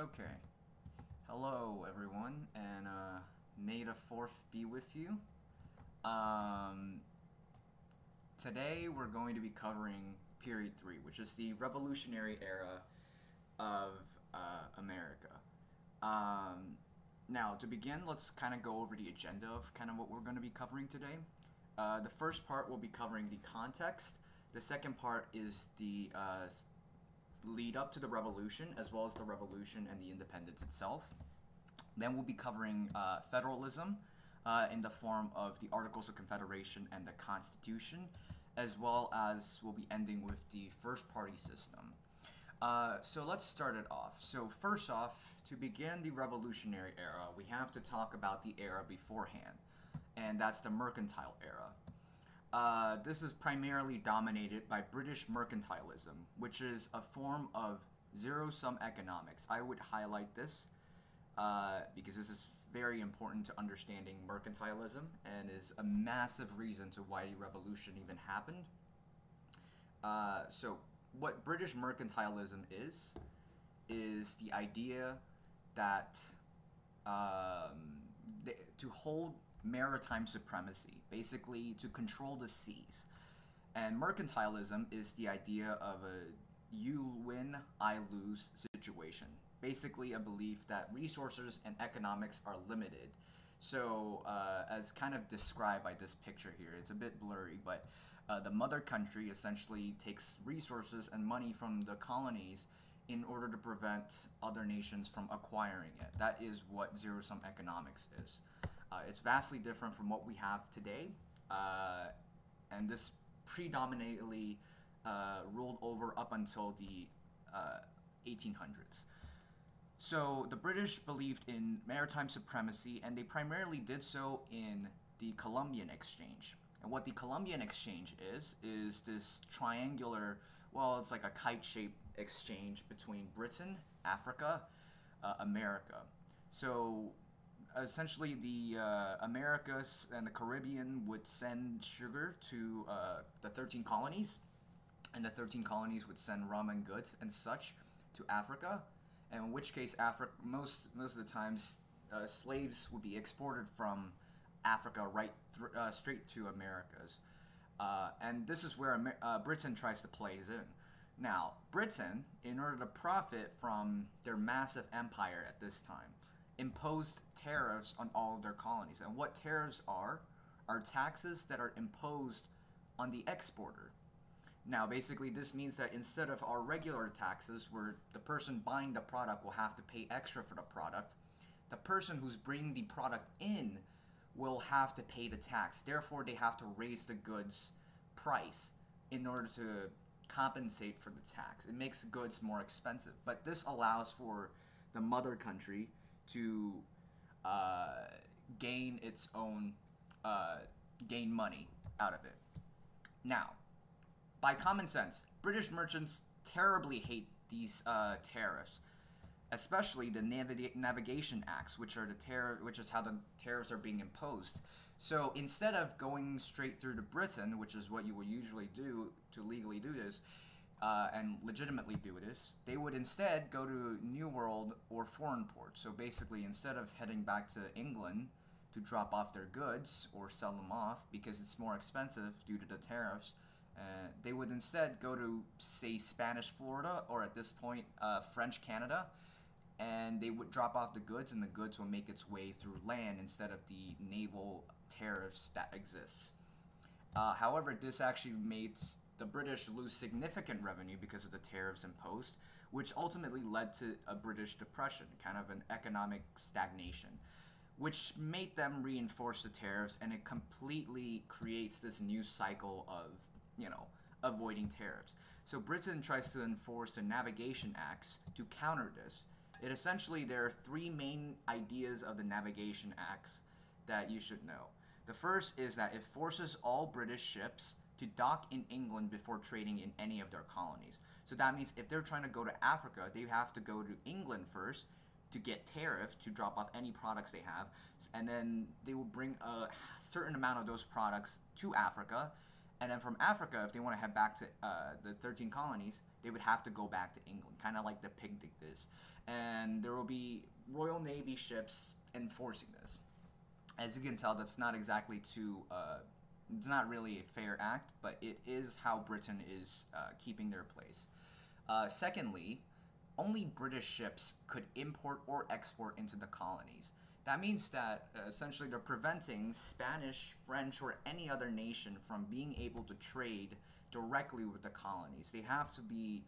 Okay. Hello, everyone, and uh, may the fourth be with you. Um, today we're going to be covering period three, which is the revolutionary era of uh, America. Um, now, to begin, let's kind of go over the agenda of kind of what we're going to be covering today. Uh, the first part will be covering the context. The second part is the uh, lead up to the revolution, as well as the revolution and the independence itself. Then we'll be covering uh, federalism uh, in the form of the Articles of Confederation and the Constitution, as well as we'll be ending with the first party system. Uh, so let's start it off. So first off, to begin the revolutionary era, we have to talk about the era beforehand, and that's the mercantile era. Uh, this is primarily dominated by British mercantilism, which is a form of zero-sum economics. I would highlight this uh, because this is very important to understanding mercantilism and is a massive reason to why the revolution even happened. Uh, so what British mercantilism is, is the idea that um, to hold maritime supremacy, basically to control the seas. And mercantilism is the idea of a you win, I lose situation. Basically, a belief that resources and economics are limited. So, uh, as kind of described by this picture here, it's a bit blurry, but uh, the mother country essentially takes resources and money from the colonies in order to prevent other nations from acquiring it. That is what zero sum economics is. Uh, it's vastly different from what we have today, uh, and this predominantly uh, ruled over up until the 1800s. Uh, so the British believed in maritime supremacy, and they primarily did so in the Columbian Exchange. And what the Columbian Exchange is, is this triangular, well, it's like a kite-shaped exchange between Britain, Africa, uh, America. So essentially the uh, Americas and the Caribbean would send sugar to uh, the 13 colonies, and the 13 colonies would send rum and goods and such to Africa. And in which case, Africa most most of the times uh, slaves would be exported from Africa right uh, straight to Americas. Uh, and this is where Amer uh, Britain tries to plays in. Now, Britain, in order to profit from their massive empire at this time, imposed tariffs on all of their colonies. And what tariffs are, are taxes that are imposed on the exporter. Now, basically, this means that instead of our regular taxes, where the person buying the product will have to pay extra for the product, the person who's bringing the product in will have to pay the tax. Therefore, they have to raise the goods price in order to compensate for the tax. It makes goods more expensive. But this allows for the mother country to uh, gain its own, uh, gain money out of it. Now, by common sense, British merchants terribly hate these uh, tariffs, especially the Navi Navigation Acts, which are the tariff, which is how the tariffs are being imposed. So instead of going straight through to Britain, which is what you would usually do to legally do this, uh, and legitimately do this, they would instead go to New World or foreign ports. So basically, instead of heading back to England to drop off their goods or sell them off because it's more expensive due to the tariffs, uh, they would instead go to, say, Spanish Florida or at this point, uh, French Canada, and they would drop off the goods, and the goods will make its way through land instead of the naval tariffs that exist. Uh, however, this actually made the British lose significant revenue because of the tariffs imposed, which ultimately led to a British depression, kind of an economic stagnation, which made them reinforce the tariffs, and it completely creates this new cycle of, you know, avoiding tariffs. So Britain tries to enforce the Navigation Acts to counter this. It essentially, there are three main ideas of the Navigation Acts that you should know. The first is that it forces all British ships to dock in England before trading in any of their colonies. So that means if they're trying to go to Africa, they have to go to England first to get tariff to drop off any products they have, and then they will bring a certain amount of those products to Africa, And then from Africa, if they want to head back to uh, the 13 colonies, they would have to go back to England, kind of like the Picnic is. And there will be Royal Navy ships enforcing this. As you can tell, that's not exactly too. Uh, it's not really a fair act, but it is how Britain is uh, keeping their place. Uh, secondly, only British ships could import or export into the colonies. That means that uh, essentially they're preventing Spanish, French, or any other nation from being able to trade directly with the colonies. They have to be,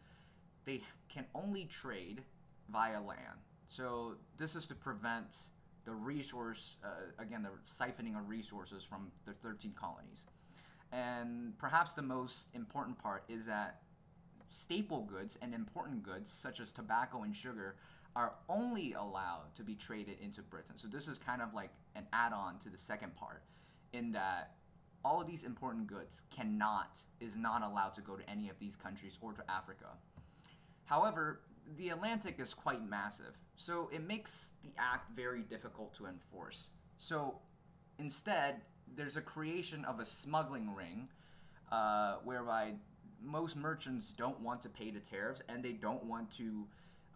they can only trade via land. So this is to prevent the resource, uh, again, the siphoning of resources from the 13 colonies. And perhaps the most important part is that staple goods and important goods, such as tobacco and sugar, are only allowed to be traded into Britain. So this is kind of like an add-on to the second part, in that all of these important goods cannot, is not allowed to go to any of these countries or to Africa. However, the Atlantic is quite massive, so it makes the act very difficult to enforce. So instead, there's a creation of a smuggling ring, uh, whereby most merchants don't want to pay the tariffs and they don't want to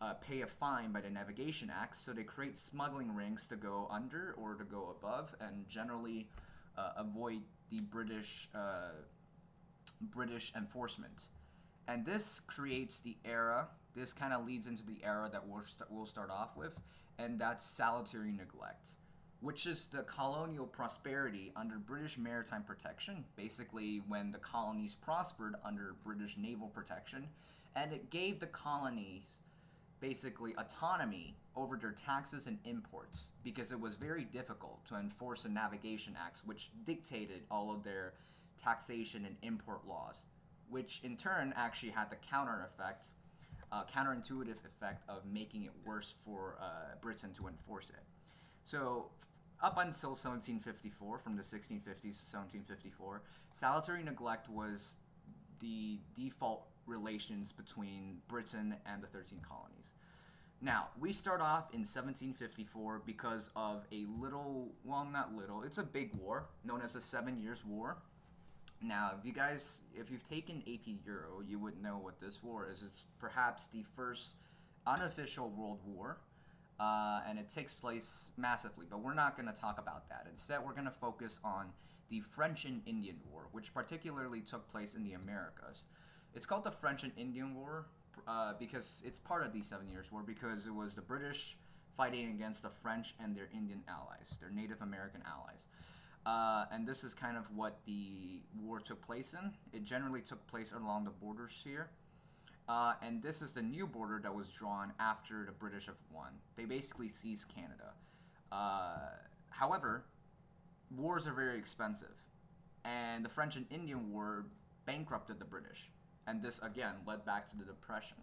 uh, pay a fine by the Navigation Act, so they create smuggling rings to go under or to go above, and generally uh, avoid the British uh, British enforcement. And this creates the era. This kind of leads into the era that we'll, st- we'll start off with, and that's salutary neglect, which is the colonial prosperity under British maritime protection. Basically, when the colonies prospered under British naval protection, and it gave the colonies basically autonomy over their taxes and imports because it was very difficult to enforce the Navigation Acts, which dictated all of their taxation and import laws, which in turn actually had the counter effect, uh, counterintuitive effect of making it worse for uh, Britain to enforce it. So, up until 1754, from the 1650s to 1754, salutary neglect was the default relations between Britain and the 13 colonies. Now, we start off in 1754 because of a little, well, not little, it's a big war known as the Seven Years' War. Now, if you guys, if you've taken AP Euro, you would know what this war is. It's perhaps the first unofficial world war, uh, and it takes place massively, but we're not going to talk about that. Instead, we're going to focus on the French and Indian War, which particularly took place in the Americas. It's called the French and Indian War uh, because it's part of the Seven Years' War because it was the British fighting against the French and their Indian allies, their Native American allies. Uh, and this is kind of what the war took place in. It generally took place along the borders here. Uh, and this is the new border that was drawn after the British have won. They basically seized Canada. Uh, however, wars are very expensive, and the French and Indian War bankrupted the British and this again led back to the Depression.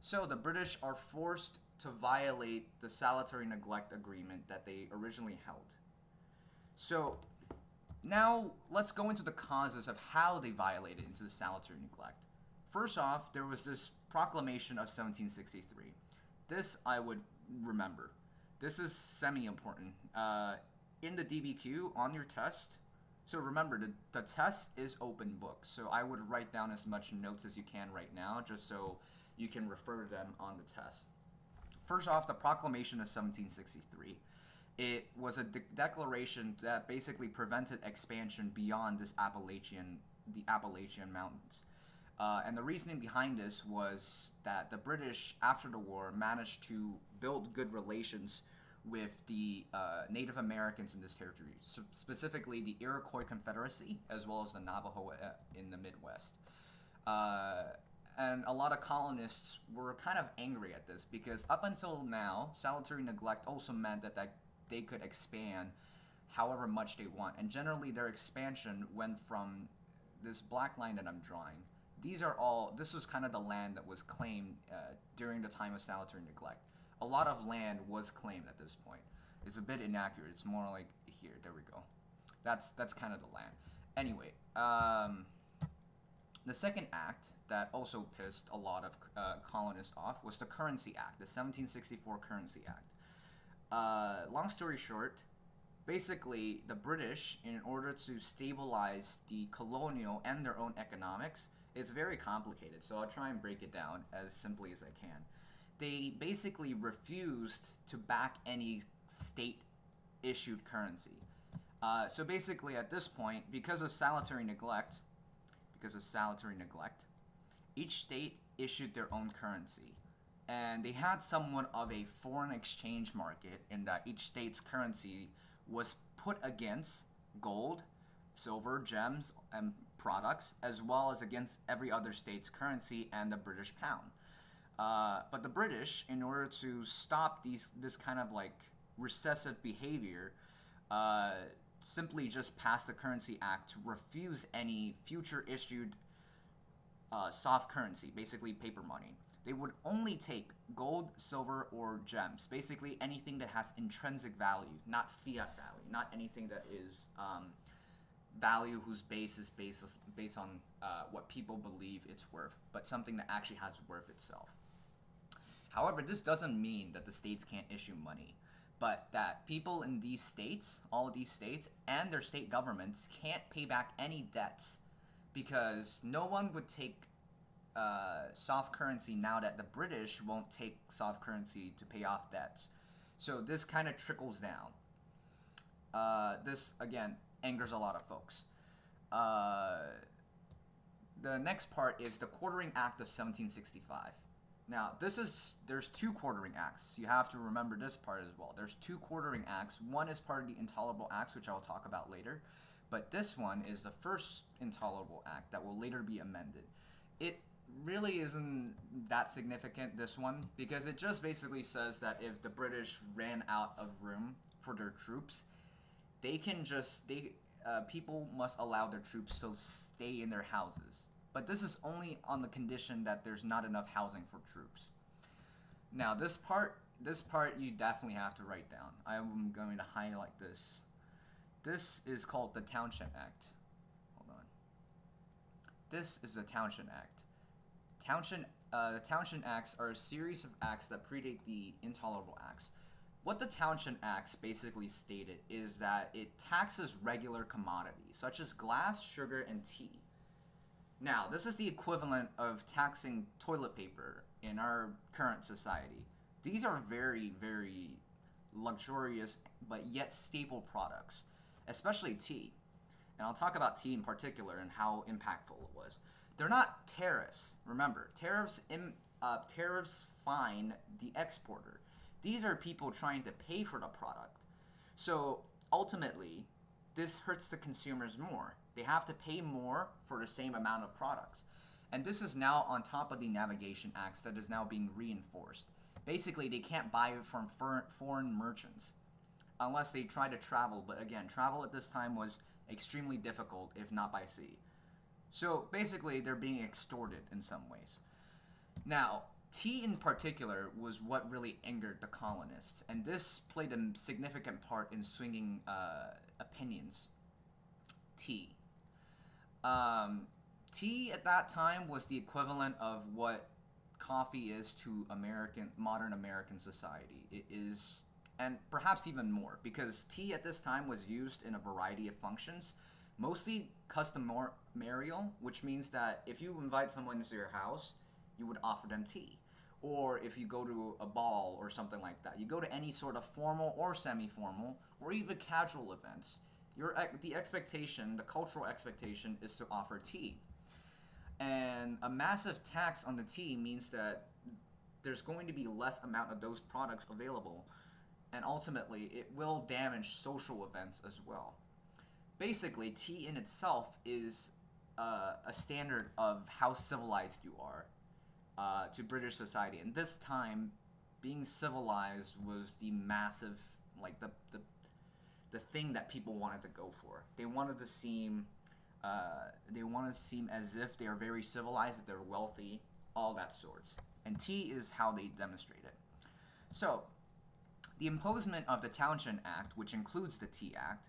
So the British are forced to violate the salutary neglect agreement that they originally held. So now let's go into the causes of how they violated into the salutary neglect. First off, there was this proclamation of 1763. This I would remember. This is semi-important. Uh, in the DBQ on your test, so remember, the, the test is open book, so I would write down as much notes as you can right now, just so you can refer to them on the test. First off, the Proclamation of 1763. It was a de- declaration that basically prevented expansion beyond this Appalachian, the Appalachian Mountains. Uh, and the reasoning behind this was that the British, after the war, managed to build good relations with the uh, Native Americans in this territory, so specifically the Iroquois Confederacy as well as the Navajo uh, in the Midwest. Uh, and a lot of colonists were kind of angry at this because up until now, salutary neglect also meant that, that they could expand however much they want. And generally, their expansion went from this black line that I'm drawing. These are all, this was kind of the land that was claimed uh, during the time of salutary neglect a lot of land was claimed at this point. It's a bit inaccurate. It's more like here. There we go. That's that's kind of the land. Anyway, um, the second act that also pissed a lot of uh, colonists off was the Currency Act, the 1764 Currency Act. Uh, long story short, basically, the British, in order to stabilize the colonial and their own economics, it's very complicated. So I'll try and break it down as simply as I can. They basically refused to back any state issued currency. Uh, so basically, at this point, because of salutary neglect, because of salutary neglect, each state issued their own currency. And they had somewhat of a foreign exchange market in that each state's currency was put against gold, silver, gems, and products, as well as against every other state's currency and the British pound. Uh, but the British, in order to stop these this kind of like recessive behavior, uh, simply just passed the Currency Act to refuse any future issued uh, soft currency, basically paper money. They would only take gold, silver, or gems, basically anything that has intrinsic value, not fiat value, not anything that is um, value whose base is based, based on uh, what people believe it's worth, but something that actually has worth itself. However, this doesn't mean that the states can't issue money but that people in these states, all these states, and their state governments can't pay back any debts because no one would take uh, soft currency now that the British won't take soft currency to pay off debts. So this kind of trickles down. Uh, this, again, angers a lot of folks. Uh, the next part is the Quartering Act of 1765. Now, this is, there's two quartering acts. You have to remember this part as well. There's two quartering acts. One is part of the Intolerable Acts, which I'll talk about later. But this one is the first Intolerable Act that will later be amended. It really isn't that significant, this one, because it just basically says that if the British ran out of room for their troops, they can just, they, uh, people must allow their troops to stay in their houses but this is only on the condition that there's not enough housing for troops. Now this part, this part you definitely have to write down. I'm going to highlight this. This is called the Townshend Act. Hold on. This is the Townshend Act. Townshend, uh, Townshend Acts are a series of acts that predate the Intolerable Acts. What the Townshend Acts basically stated is that it taxes regular commodities, such as glass, sugar, and tea. Now, this is the equivalent of taxing toilet paper in our current society. These are very, very luxurious but yet staple products, especially tea. And I'll talk about tea in particular and how impactful it was. They're not tariffs. Remember, tariffs uh, tariffs fine the exporter. These are people trying to pay for the product. So ultimately, this hurts the consumers more. They have to pay more for the same amount of products. And this is now on top of the Navigation Acts that is now being reinforced. Basically, they can't buy from foreign merchants unless they try to travel. But again, travel at this time was extremely difficult, if not by sea. So basically, they're being extorted in some ways. Now, tea in particular was what really angered the colonists, and this played a significant part in swinging uh, opinions. Tea. Um, tea at that time was the equivalent of what coffee is to American modern American society. It is, and perhaps even more, because tea at this time was used in a variety of functions, mostly customarial, which means that if you invite someone into your house, you would offer them tea. Or if you go to a ball or something like that, you go to any sort of formal or semi-formal or even casual events your the expectation, the cultural expectation, is to offer tea, and a massive tax on the tea means that there's going to be less amount of those products available, and ultimately it will damage social events as well. Basically, tea in itself is uh, a standard of how civilized you are uh, to British society, and this time, being civilized was the massive, like the the the thing that people wanted to go for. They wanted to seem uh, they wanted to seem as if they are very civilized, that they're wealthy, all that sorts. And tea is how they demonstrate it. So, the imposement of the Townshend Act, which includes the Tea Act,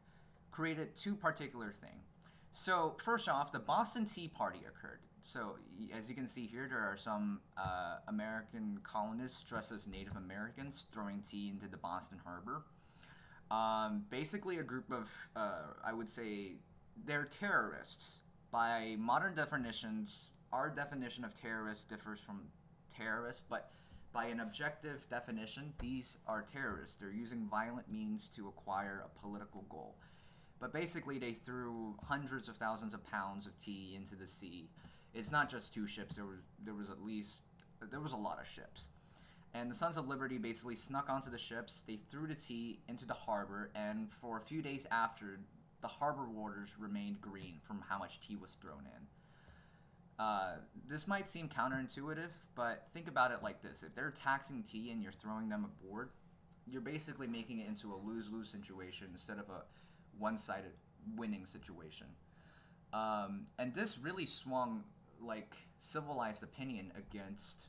created two particular things. So, first off, the Boston Tea Party occurred. So, as you can see here, there are some uh, American colonists dressed as Native Americans throwing tea into the Boston Harbor. Um, basically, a group of, uh, I would say, they're terrorists. By modern definitions, our definition of terrorist differs from terrorist, but by an objective definition, these are terrorists. They're using violent means to acquire a political goal. But basically, they threw hundreds of thousands of pounds of tea into the sea. It's not just two ships. There was there was at least there was a lot of ships. And the Sons of Liberty basically snuck onto the ships. They threw the tea into the harbor, and for a few days after, the harbor waters remained green from how much tea was thrown in. Uh, this might seem counterintuitive, but think about it like this: if they're taxing tea and you're throwing them aboard, you're basically making it into a lose-lose situation instead of a one-sided winning situation. Um, and this really swung like civilized opinion against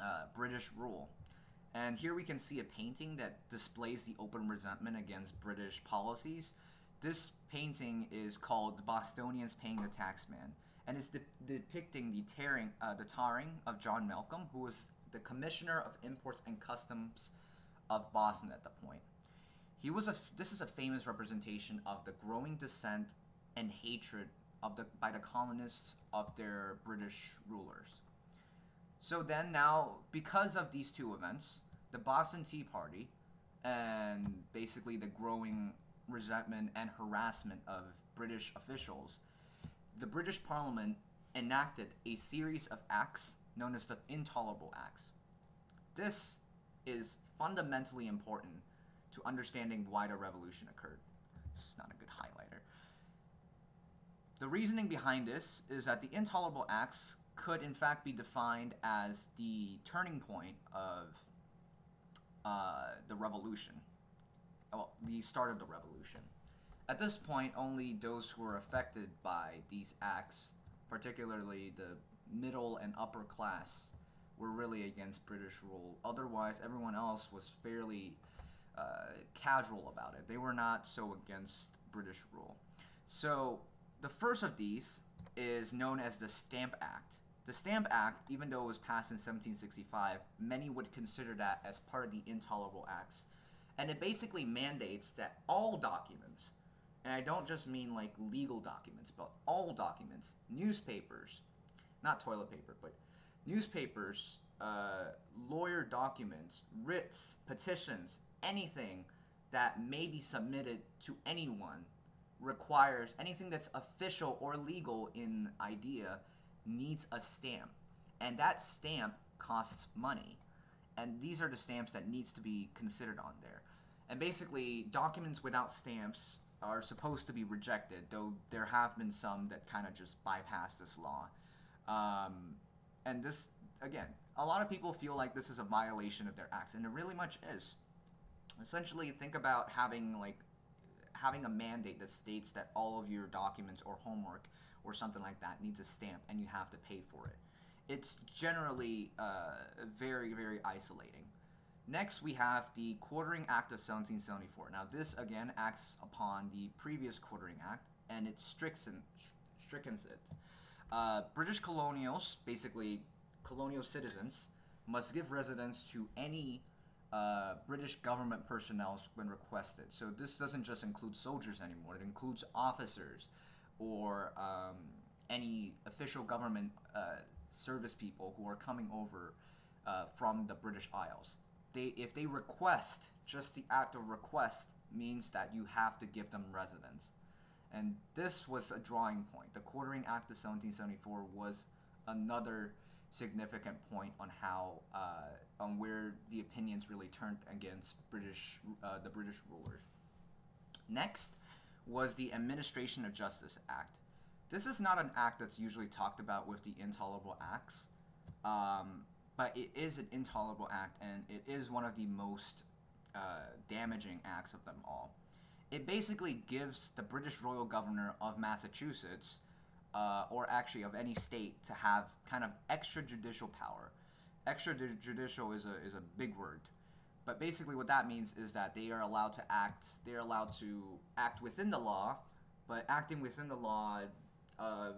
uh, British rule. And here we can see a painting that displays the open resentment against British policies. This painting is called "The Bostonians Paying the Taxman," and it's de- depicting the tearing, uh, the tarring of John Malcolm, who was the Commissioner of Imports and Customs of Boston at the point. He was a. This is a famous representation of the growing dissent and hatred of the by the colonists of their British rulers. So then now, because of these two events, the Boston Tea Party and basically the growing resentment and harassment of British officials, the British Parliament enacted a series of acts known as the Intolerable Acts. This is fundamentally important to understanding why the revolution occurred. This is not a good highlighter. The reasoning behind this is that the Intolerable Acts could in fact be defined as the turning point of uh, the revolution. Well, the start of the revolution. At this point, only those who were affected by these acts, particularly the middle and upper class, were really against British rule. Otherwise, everyone else was fairly uh, casual about it. They were not so against British rule. So, the first of these is known as the Stamp Act. The Stamp Act, even though it was passed in 1765, many would consider that as part of the Intolerable Acts. And it basically mandates that all documents, and I don't just mean like legal documents, but all documents, newspapers, not toilet paper, but newspapers, uh, lawyer documents, writs, petitions, anything that may be submitted to anyone requires anything that's official or legal in idea needs a stamp, and that stamp costs money. And these are the stamps that needs to be considered on there. And basically, documents without stamps are supposed to be rejected, though there have been some that kind of just bypass this law. Um, and this, again, a lot of people feel like this is a violation of their acts, and it really much is. Essentially, think about having like having a mandate that states that all of your documents or homework or something like that needs a stamp and you have to pay for it. It's generally uh, very, very isolating. Next, we have the Quartering Act of 1774. Now, this again acts upon the previous Quartering Act and it strictens, it. Uh, British colonials, basically colonial citizens, must give residence to any uh, British government personnel when requested. So this doesn't just include soldiers anymore, it includes officers, or um, any official government uh, service people who are coming over uh, from the British Isles. They, if they request, just the act of request means that you have to give them residence. And this was a drawing point. The Quartering Act of 1774 was another significant point on how uh, on where the opinions really turned against British uh, the British rulers. Next, was the Administration of Justice Act. This is not an act that's usually talked about with the intolerable acts, um, but it is an intolerable act, and it is one of the most uh, damaging acts of them all. It basically gives the British Royal Governor of Massachusetts, uh, or actually of any state, to have kind of extrajudicial power. Extrajudicial is a, is a big word. But basically, what that means is that they are allowed to act. They are allowed to act within the law, but acting within the law of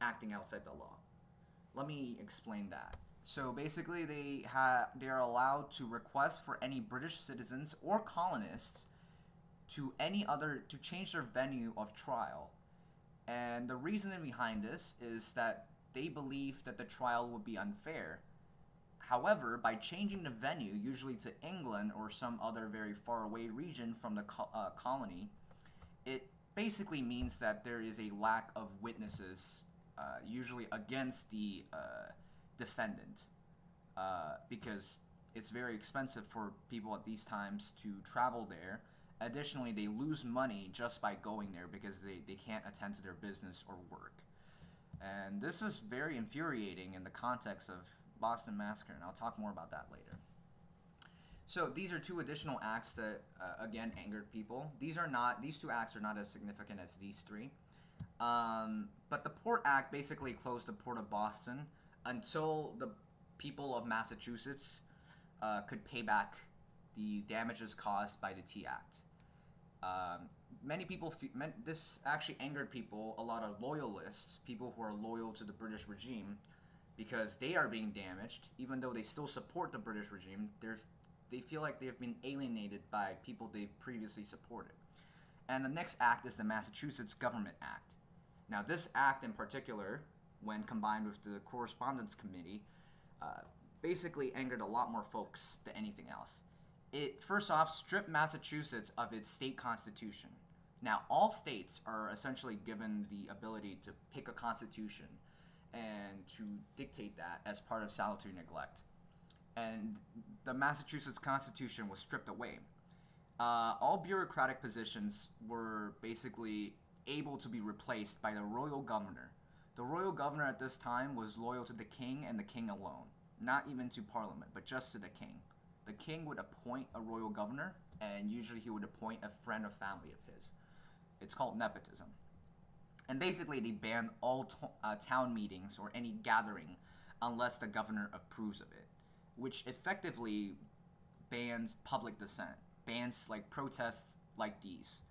acting outside the law. Let me explain that. So basically, they have they are allowed to request for any British citizens or colonists to any other to change their venue of trial. And the reasoning behind this is that they believe that the trial would be unfair. However, by changing the venue, usually to England or some other very far away region from the co- uh, colony, it basically means that there is a lack of witnesses, uh, usually against the uh, defendant, uh, because it's very expensive for people at these times to travel there. Additionally, they lose money just by going there because they, they can't attend to their business or work. And this is very infuriating in the context of Boston Massacre, and I'll talk more about that later. So these are two additional acts that uh, again angered people. These are not these two acts are not as significant as these three. Um, but the Port Act basically closed the port of Boston until the people of Massachusetts uh, could pay back the damages caused by the Tea Act. Um, many people, fe- this actually angered people, a lot of loyalists, people who are loyal to the British regime, because they are being damaged, even though they still support the British regime. They're, they feel like they've been alienated by people they previously supported. And the next act is the Massachusetts Government Act. Now, this act in particular, when combined with the Correspondence Committee, uh, basically angered a lot more folks than anything else. It first off stripped Massachusetts of its state constitution. Now, all states are essentially given the ability to pick a constitution and to dictate that as part of salutary neglect. And the Massachusetts Constitution was stripped away. Uh, all bureaucratic positions were basically able to be replaced by the royal governor. The royal governor at this time was loyal to the king and the king alone, not even to parliament, but just to the king. The king would appoint a royal governor, and usually he would appoint a friend or family of his. It's called nepotism. And basically, they ban all uh, town meetings or any gathering unless the governor approves of it, which effectively bans public dissent, bans like protests like these.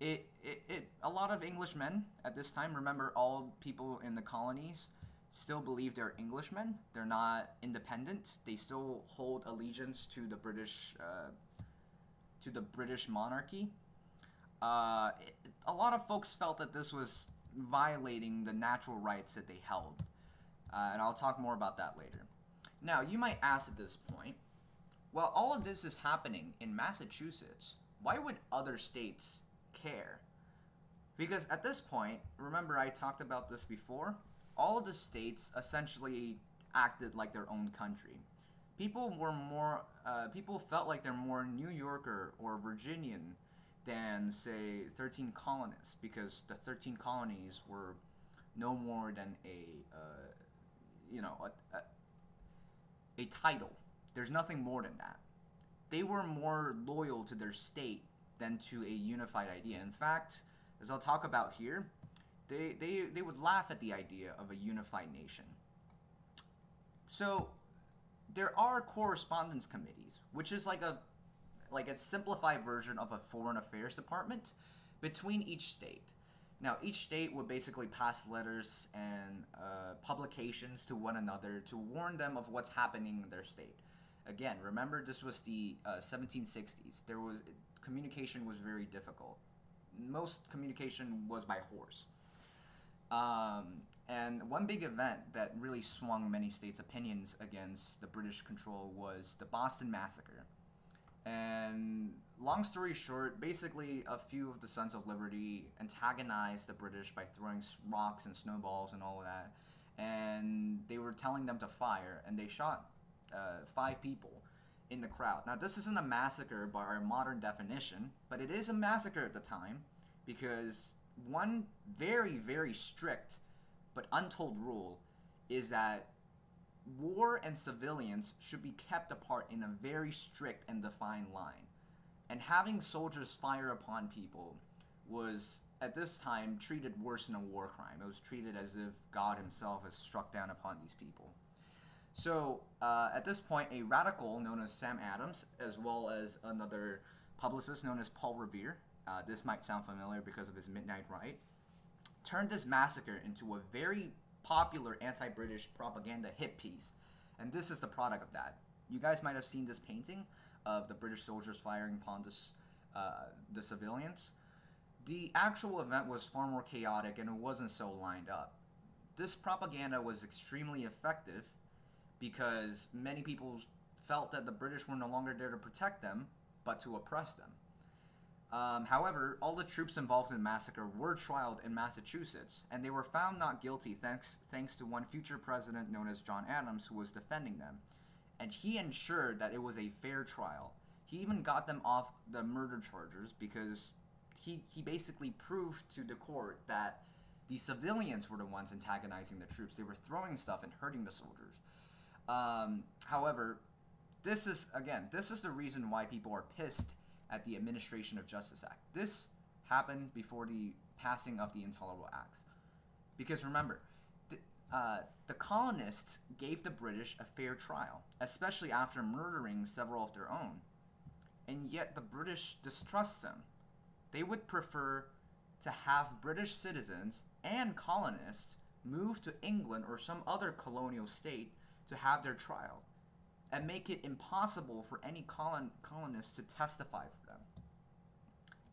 It, it, it a lot of Englishmen at this time remember all people in the colonies still believe they're Englishmen. They're not independent. They still hold allegiance to the British uh, to the British monarchy. Uh, it, a lot of folks felt that this was violating the natural rights that they held, uh, and I'll talk more about that later. Now, you might ask at this point, well, all of this is happening in Massachusetts. Why would other states care? Because at this point, remember I talked about this before, all the states essentially acted like their own country. People were more, uh, people felt like they're more New Yorker or Virginian than, say, 13 colonists, because the 13 colonies were no more than a, uh, you know, a, a, a title. There's nothing more than that. They were more loyal to their state than to a unified idea. In fact, as I'll talk about here, they, they, they would laugh at the idea of a unified nation. So there are correspondence committees, which is like a like a simplified version of a foreign affairs department between each state. Now, each state would basically pass letters and uh, publications to one another to warn them of what's happening in their state. Again, remember this was the uh, 1760s. There was communication was very difficult. Most communication was by horse. Um, and one big event that really swung many states' opinions against the British control was the Boston Massacre. And long story short, basically, a few of the Sons of Liberty antagonized the British by throwing rocks and snowballs and all of that. And they were telling them to fire, and they shot uh, five people in the crowd. Now, this isn't a massacre by our modern definition, but it is a massacre at the time because one very, very strict but untold rule is that war and civilians should be kept apart in a very strict and defined line. And having soldiers fire upon people was, at this time, treated worse than a war crime. It was treated as if God Himself has struck down upon these people. So, uh, at this point, a radical known as Sam Adams, as well as another publicist known as Paul Revere, uh, this might sound familiar because of his Midnight Ride, turned this massacre into a very popular anti-British propaganda hit piece, and this is the product of that. You guys might have seen this painting of the British soldiers firing upon this uh, the civilians. The actual event was far more chaotic and it wasn't so lined up. This propaganda was extremely effective because many people felt that the British were no longer there to protect them, but to oppress them. Um, however, all the troops involved in the massacre were trialed in Massachusetts, and they were found not guilty thanks, thanks to one future president known as John Adams who was defending them. And he ensured that it was a fair trial. He even got them off the murder charges because he, he basically proved to the court that the civilians were the ones antagonizing the troops. They were throwing stuff and hurting the soldiers. Um, however, this is, again, this is the reason why people are pissed at the Administration of Justice Act. This happened before the passing of the Intolerable Acts. Because remember, the, uh, the colonists gave the British a fair trial, especially after murdering several of their own. And yet the British distrust them. They would prefer to have British citizens and colonists move to England or some other colonial state to have their trial and make it impossible for any colon colonists to testify for them.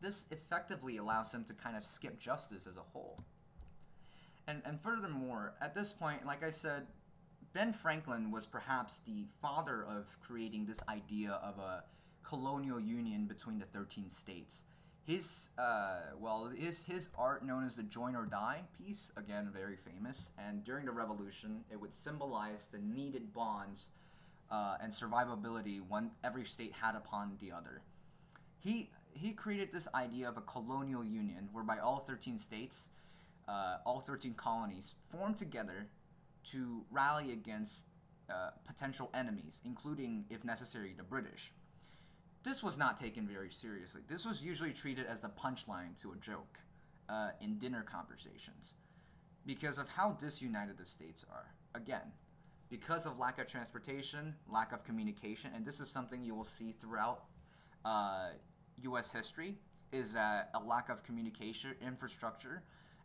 This effectively allows them to kind of skip justice as a whole. And, and furthermore, at this point, like I said, Ben Franklin was perhaps the father of creating this idea of a colonial union between the 13 states. His, uh, well, his, his art known as the Join or Die piece, again, very famous, and during the Revolution, it would symbolize the needed bonds uh, and survivability one every state had upon the other. He he created this idea of a colonial union whereby all 13 states, uh, all 13 colonies, formed together to rally against uh, potential enemies, including, if necessary, the British. This was not taken very seriously. This was usually treated as the punchline to a joke uh, in dinner conversations because of how disunited the states are. Again, because of lack of transportation, lack of communication, and this is something you will see throughout uh, U.S. history, is that a lack of communication infrastructure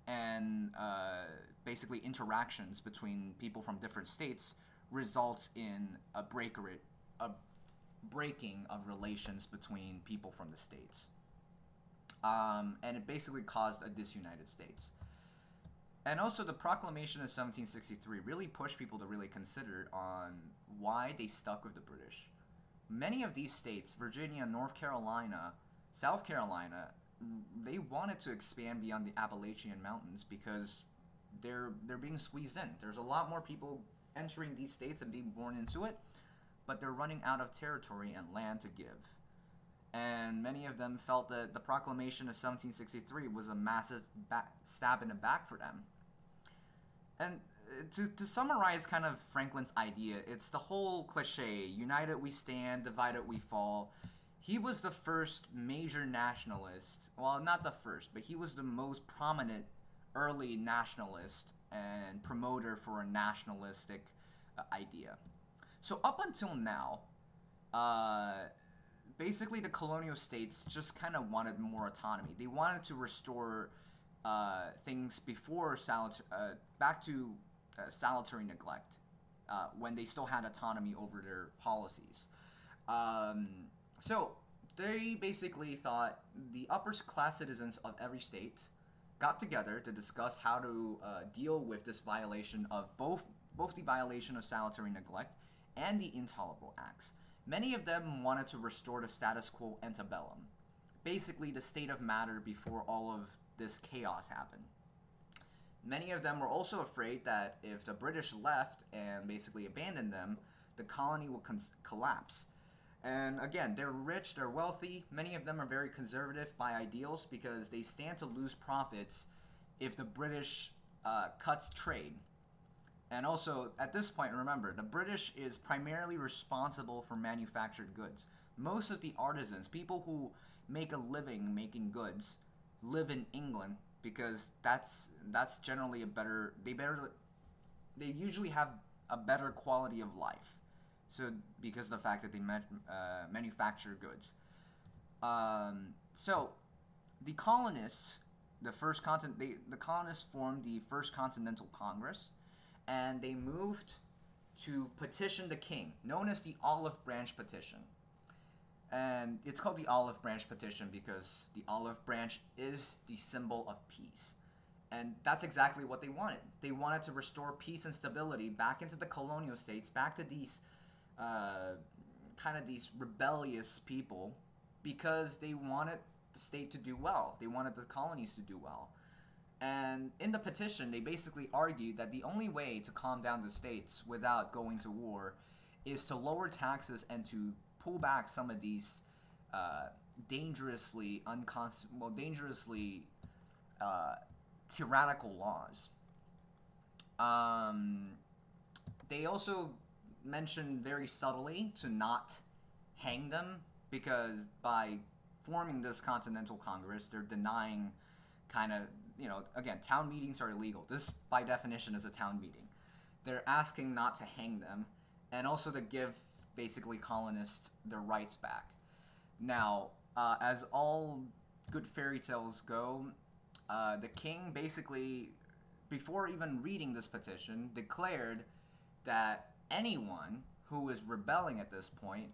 and uh, basically interactions between people from different states results in a break a breaking of relations between people from the states. Um, and it basically caused a disunited states. And also, the Proclamation of 1763 really pushed people to really consider on why they stuck with the British. Many of these states, Virginia, North Carolina, South Carolina, they wanted to expand beyond the Appalachian Mountains because they're they're being squeezed in. There's a lot more people entering these states and being born into it, but they're running out of territory and land to give. And many of them felt that the Proclamation of 1763 was a massive back, stab in the back for them and uh, to, to summarize kind of Franklin's idea, it's the whole cliche united we stand, divided we fall. He was the first major nationalist. Well, not the first, but he was the most prominent early nationalist and promoter for a nationalistic uh, idea. So, up until now, uh, basically the colonial states just kind of wanted more autonomy. They wanted to restore uh, things before salit- uh, back to uh, salutary neglect uh, when they still had autonomy over their policies. Um, so they basically thought the upper class citizens of every state got together to discuss how to uh, deal with this violation of both both the violation of salutary neglect and the intolerable acts. Many of them wanted to restore the status quo antebellum, basically the state of matter before all of this chaos happen. Many of them were also afraid that if the British left and basically abandoned them, the colony would collapse. And again, they're rich, they're wealthy. Many of them are very conservative by ideals because they stand to lose profits if the British uh, cuts trade. And also, at this point, remember, the British is primarily responsible for manufactured goods. Most of the artisans, people who make a living making goods, live in England because that's that's generally a better they better they usually have a better quality of life. So because of the fact that they uh, manufacture goods. Um, so the colonists, the first continent, they, the colonists formed the first Continental Congress, and they moved to petition the king, known as the Olive Branch Petition. And it's called the Olive Branch Petition because the olive branch is the symbol of peace. And that's exactly what they wanted. They wanted to restore peace and stability back into the colonial states, back to these uh, kind of these rebellious people, because they wanted the state to do well. They wanted the colonies to do well. And in the petition, they basically argued that the only way to calm down the states without going to war is to lower taxes and to pull back some of these uh, dangerously unconst- well, dangerously uh, tyrannical laws. Um, they also mentioned very subtly to not hang them because by forming this Continental Congress, they're denying kind of, you know, again, town meetings are illegal. This, by definition, is a town meeting. They're asking not to hang them and also to give basically colonists their rights back. Now, uh, as all good fairy tales go, uh, the king basically, before even reading this petition, declared that anyone who is rebelling at this point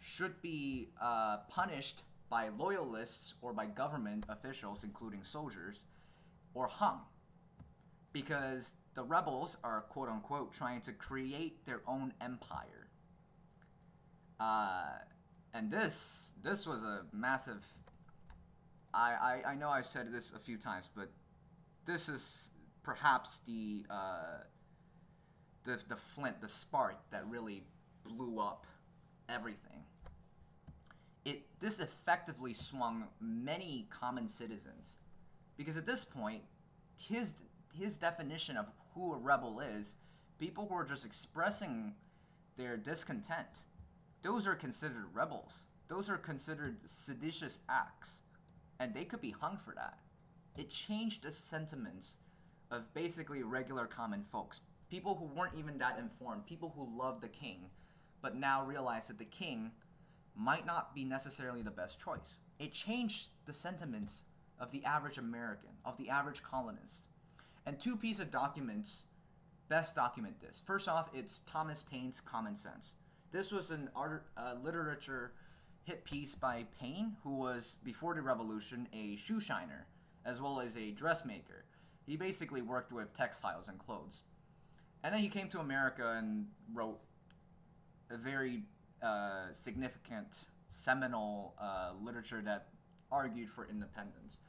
should be uh, punished by loyalists or by government officials, including soldiers, or hung. Because the rebels are, quote unquote, trying to create their own empire. Uh, and this this was a massive. I, I, I know I've said this a few times, but this is perhaps the uh, the the flint, the spark that really blew up everything. It this effectively swung many common citizens, because at this point, his his definition of who a rebel is, people who are just expressing their discontent, those are considered rebels. Those are considered seditious acts, and they could be hung for that. It changed the sentiments of basically regular common folks, people who weren't even that informed, people who loved the king, but now realize that the king might not be necessarily the best choice. It changed the sentiments of the average American, of the average colonist. And two pieces of documents best document this. First off, it's Thomas Paine's Common Sense. This was an art uh, literature hit piece by Paine, who was before the revolution a shoe shiner as well as a dressmaker. He basically worked with textiles and clothes. And then he came to America and wrote a very uh, significant seminal uh, literature that argued for independence.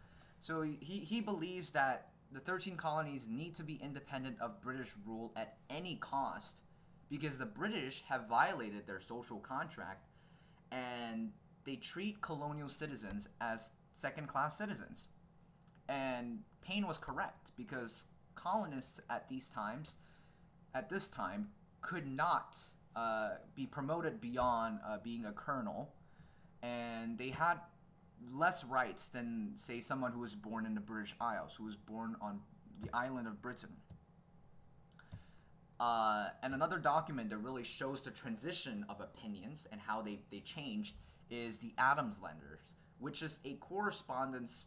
So he, he believes that the 13 colonies need to be independent of British rule at any cost because the British have violated their social contract and they treat colonial citizens as second class citizens. And Paine was correct because colonists at these times, at this time, could not uh, be promoted beyond uh, being a colonel, and they had less rights than, say, someone who was born in the British Isles, who was born on the island of Britain. Uh, and another document that really shows the transition of opinions and how they, they changed is the Adams Letters, which is a correspondence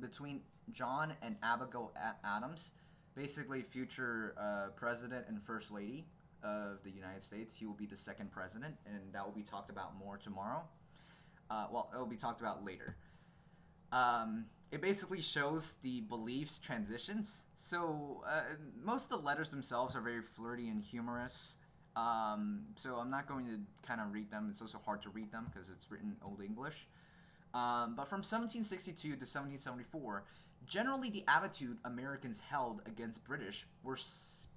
between John and Abigail a- Adams, basically future uh, president and first lady of the United States. He will be the second president, and that will be talked about more tomorrow. Uh, well, it will be talked about later. Um, it basically shows the beliefs transitions. So uh, most of the letters themselves are very flirty and humorous. Um, so I'm not going to kind of read them. It's also hard to read them because it's written Old English. Um, but from 1762 to 1774, generally the attitude Americans held against British were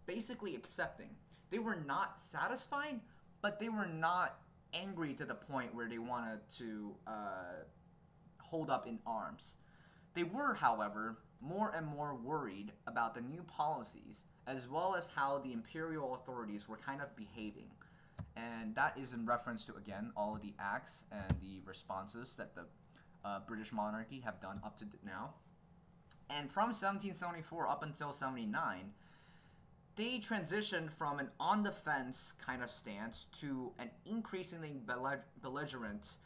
basically accepting. They were not satisfied, but they were not angry to the point where they wanted to uh, hold up in arms. They were, however, more and more worried about the new policies as well as how the imperial authorities were kind of behaving. And that is in reference to, again, all of the acts and the responses that the uh, British monarchy have done up to now. And from 1774 up until 79, they transitioned from an on the fence kind of stance to an increasingly belligerent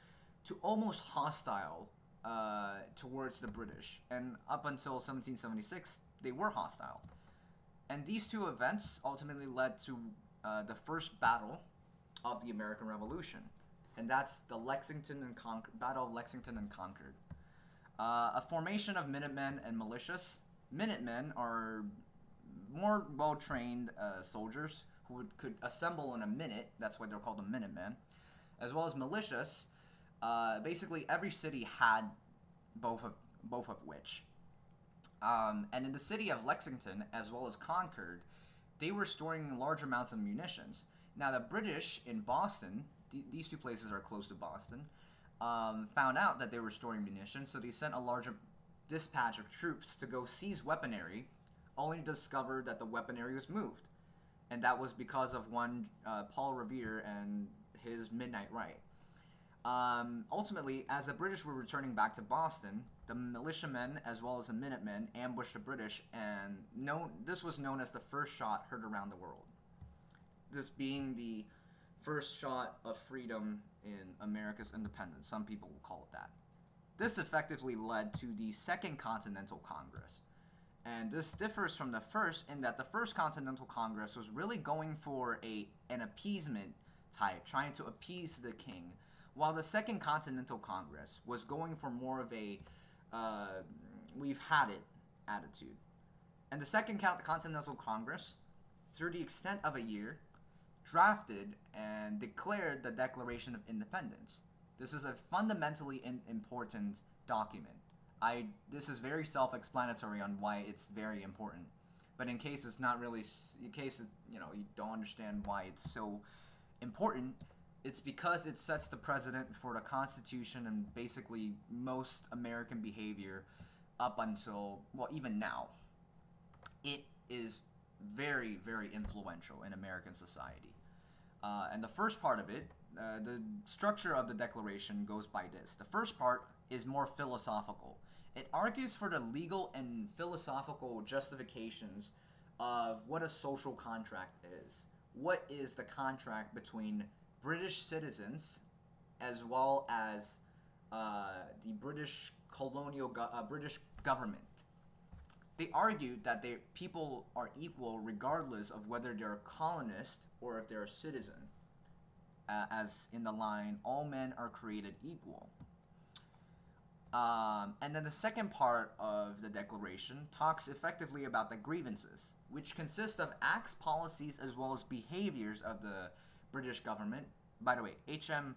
to almost hostile uh, towards the British. And up until 1776, they were hostile. And these two events ultimately led to uh, the first battle of the American Revolution. and that's the Lexington and Con- Battle of Lexington and Concord. Uh, a formation of Minutemen and militias. Minutemen are more well trained uh, soldiers who would, could assemble in a minute. That's why they're called the Minutemen. As well as militias. Uh, basically, every city had both of both of which. Um, and in the city of Lexington, as well as Concord, they were storing large amounts of munitions. Now, the British in Boston, th- these two places are close to Boston, um, found out that they were storing munitions, so they sent a larger dispatch of troops to go seize weaponry, only to discover that the weaponry was moved. And that was because of one uh, Paul Revere and his Midnight Ride. Um, ultimately, as the British were returning back to Boston, the militiamen as well as the Minutemen ambushed the British, and known, this was known as the first shot heard around the world. This being the first shot of freedom in America's independence. Some people will call it that. This effectively led to the Second Continental Congress. And this differs from the first in that the First Continental Congress was really going for a an appeasement type, trying to appease the king, while the Second Continental Congress was going for more of a uh, we've had it attitude. And the Second Continental Congress, through the extent of a year, drafted and declared the Declaration of Independence. This is a fundamentally in- important document. I this is very self-explanatory on why it's very important. But in case it's not really in case it, you know you don't understand why it's so important, it's because it sets the precedent for the Constitution and basically most American behavior up until well even now. It is very very influential in American society. Uh, and the first part of it, uh, the structure of the Declaration goes by this. The first part is more philosophical. It argues for the legal and philosophical justifications of what a social contract is. What is the contract between British citizens as well as uh, the British colonial go- uh, British government? They argued that they, people are equal regardless of whether they're a colonist or if they're a citizen. Uh, as in the line, all men are created equal. Um, and then the second part of the Declaration talks effectively about the grievances, which consist of acts, policies, as well as behaviors of the British government. By the way, HM,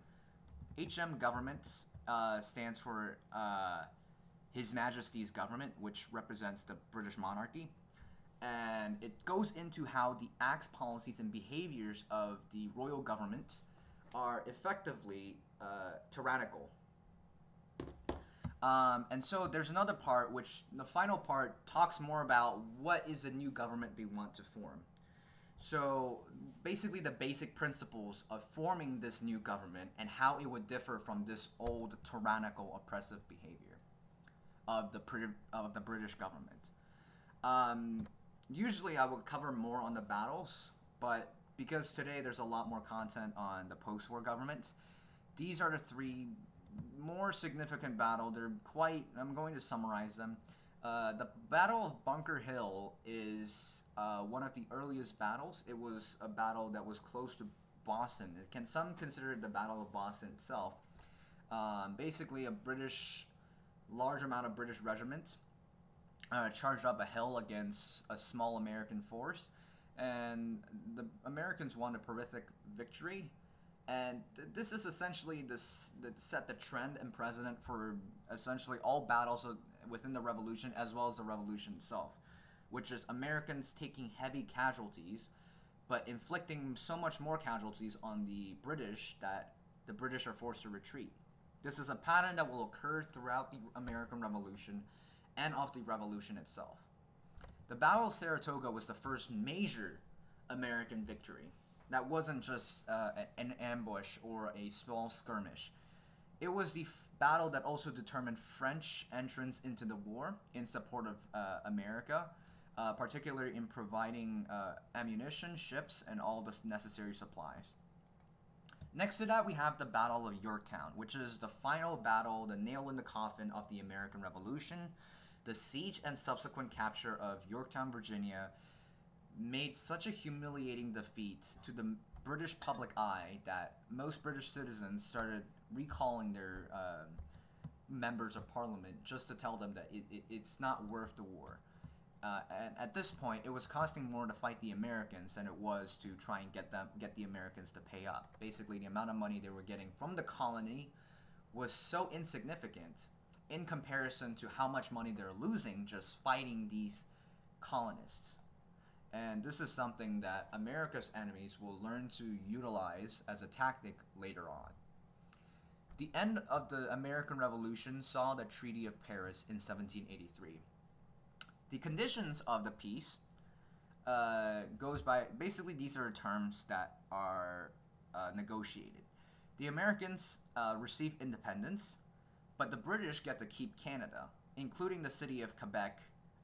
HM government uh, stands for uh, His Majesty's government, which represents the British monarchy. And it goes into how the acts, policies, and behaviors of the royal government are effectively uh, tyrannical um, and so there's another part, which the final part talks more about what is the new government they want to form. So basically, the basic principles of forming this new government and how it would differ from this old tyrannical, oppressive behavior of the of the British government. Um, usually, I would cover more on the battles, but because today there's a lot more content on the post-war government, these are the three more significant battle. They're quite. I'm going to summarize them. Uh, the Battle of Bunker Hill is uh, one of the earliest battles. It was a battle that was close to Boston. It can some consider it the Battle of Boston itself. Um, basically, a British, large amount of British regiments uh, charged up a hill against a small American force, and the Americans won a horrific victory and th- this is essentially this that set the trend and precedent for essentially all battles within the revolution as well as the revolution itself, which is Americans taking heavy casualties, but inflicting so much more casualties on the British that the British are forced to retreat. This is a pattern that will occur throughout the American Revolution and of the Revolution itself. The Battle of Saratoga was the first major American victory that wasn't just uh, an ambush or a small skirmish. It was the f- battle that also determined French entrance into the war in support of uh, America, uh, particularly in providing uh, ammunition, ships, and all the necessary supplies. Next to that, we have the Battle of Yorktown, which is the final battle, the nail in the coffin of the American Revolution, the siege and subsequent capture of Yorktown, Virginia, made such a humiliating defeat to the British public eye that most British citizens started recalling their uh, members of parliament just to tell them that it, it, it's not worth the war. Uh, and at this point, it was costing more to fight the Americans than it was to try and get them get the Americans to pay up. Basically, the amount of money they were getting from the colony was so insignificant in comparison to how much money they're losing just fighting these colonists. And this is something that America's enemies will learn to utilize as a tactic later on. The end of the American Revolution saw the Treaty of Paris in 1783. The conditions of the peace uh, goes by basically these are terms that are uh, negotiated. The Americans uh, receive independence, but the British get to keep Canada, including the city of Quebec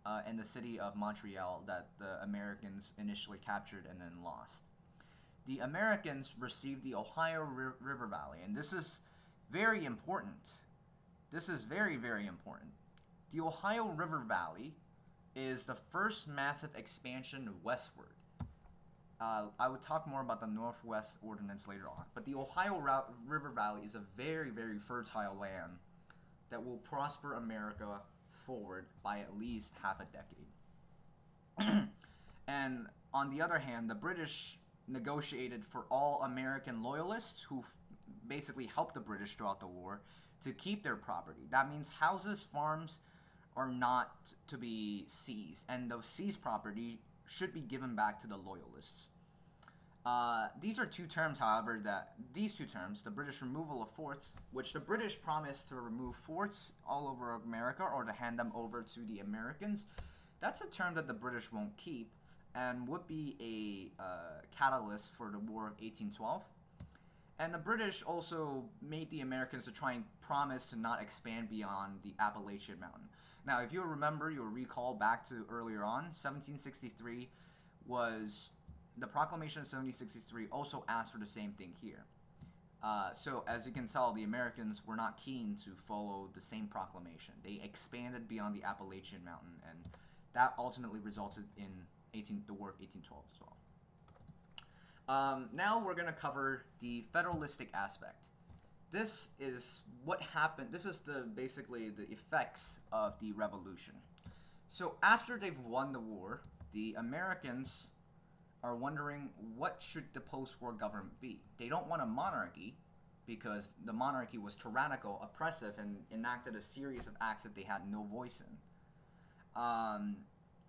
uh, and the city of Montreal that the Americans initially captured and then lost. The Americans received the Ohio R- River Valley, and this is very important. This is very, very important. The Ohio River Valley is the first massive expansion westward. Uh, I would talk more about the Northwest Ordinance later on, but the Ohio River Valley is a very, very fertile land that will prosper America forward by at least half a decade. and on the other hand, the British negotiated for all American loyalists who basically helped the British throughout the war to keep their property. That means houses, farms are not to be seized, and those seized property should be given back to the loyalists. Uh, these are two terms, however, that these two terms, the British removal of forts, which the British promised to remove forts all over America or to hand them over to the Americans, that's a term that the British won't keep and would be a uh, catalyst for the War of 1812. And the British also made the Americans to try and promise to not expand beyond the Appalachian Mountain. Now, if you remember, you'll recall back to earlier on, 1763 was the Proclamation of 1763 also asked for the same thing here. Uh, so, as you can tell, the Americans were not keen to follow the same proclamation. They expanded beyond the Appalachian Mountain, and that ultimately resulted in 18, the War of 1812 as well. Um, now we're going to cover the federalistic aspect. This is what happened. This is the basically the effects of the revolution. So after they've won the war, the Americans are wondering what should the post-war government be. They don't want a monarchy because the monarchy was tyrannical, oppressive, and enacted a series of acts that they had no voice in. Um,